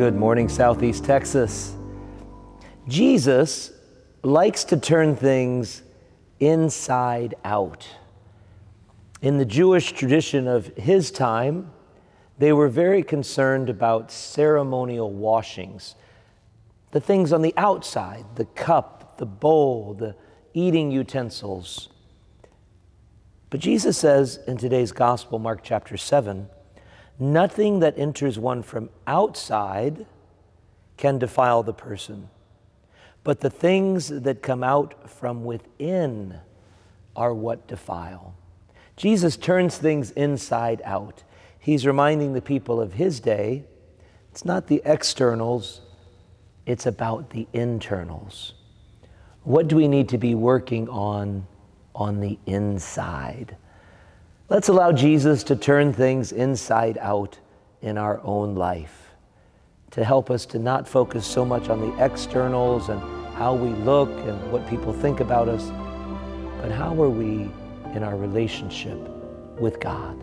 Good morning, Southeast Texas. Jesus likes to turn things inside out. In the Jewish tradition of his time, they were very concerned about ceremonial washings. The things on the outside, the cup, the bowl, the eating utensils. But Jesus says in today's gospel, Mark chapter 7, nothing that enters one from outside can defile the person, but the things that come out from within are what defile. Jesus turns things inside out. He's reminding the people of his day it's not the externals, it's about the internals. What do we need to be working on on the inside? Let's allow Jesus to turn things inside out in our own life to help us to not focus so much on the externals and how we look and what people think about us, but how are we in our relationship with God?